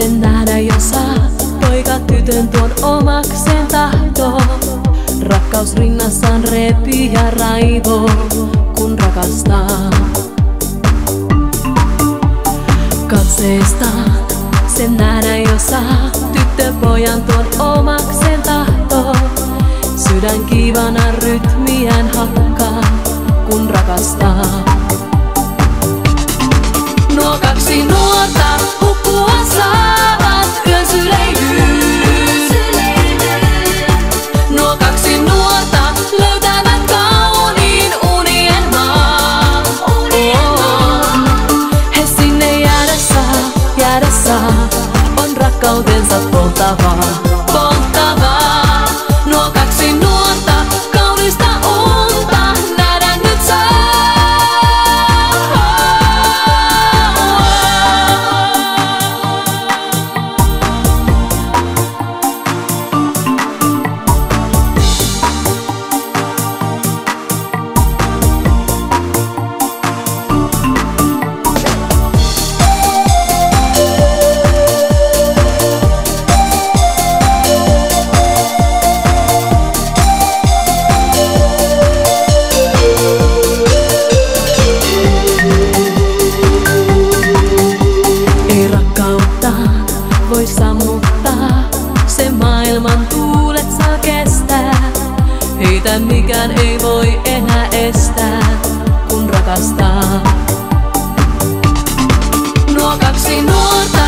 Sen nähdä, jos saa poika tytön tuon omakseen tahtoo. Rannassaan repiä raivo, kun rakastaa. Katseesta sen nähdä jo saa, tyttö pojan tuon omakseen tahto. Sydän kivana rytmiään hakkaa, kun rakastaa. Nuo kaksi nuorta hukkua saavat 高天洒落大花。Heitä mikään ei voi enää estää, kun rakastaa. Nuo kaksi nuorta